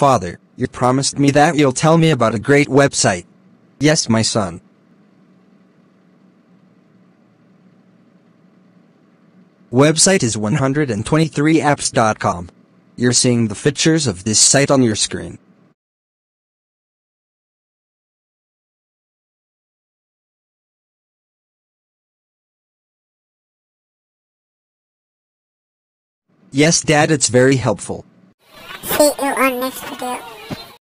Father, you promised me that you'll tell me about a great website. Yes, my son. Website is 123apps.com. You're seeing the features of this site on your screen. Yes, Dad, it's very helpful. See you on next video.